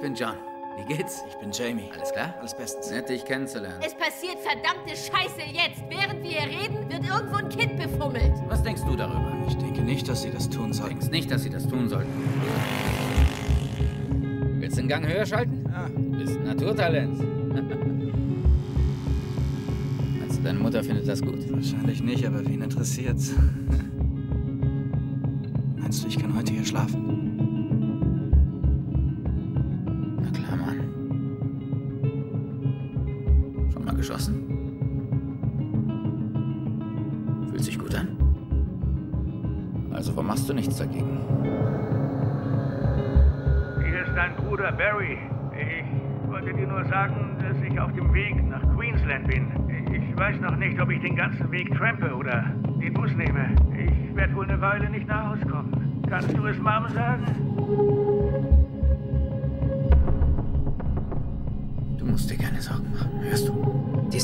bin John. Wie geht's? Ich bin Jamie. Alles klar? Alles bestens. Nett, dich kennenzulernen. Es passiert verdammte Scheiße jetzt. Während wir hier reden, wird irgendwo ein Kind befummelt. Was denkst du darüber? Ich denke nicht, dass sie das tun sollten. denkst nicht, dass sie das tun sollten. Willst du den Gang höher schalten? Ja. Du bist ein Naturtalent. Meinst du, deine Mutter findet das gut? Wahrscheinlich nicht, aber wen interessiert's? Meinst du, ich kann heute hier schlafen? Mann. Schon mal geschossen? Fühlt sich gut an? Also warum machst du nichts dagegen? Hier ist dein Bruder Barry. Ich wollte dir nur sagen, dass ich auf dem Weg nach Queensland bin. Ich weiß noch nicht, ob ich den ganzen Weg trampe oder den Bus nehme. Ich werde wohl eine Weile nicht nach Hause kommen. Kannst du es Mom sagen? Musst dir keine Sorgen machen, hörst du? Die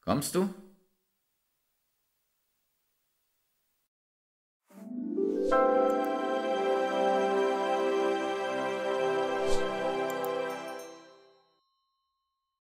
Kommst du?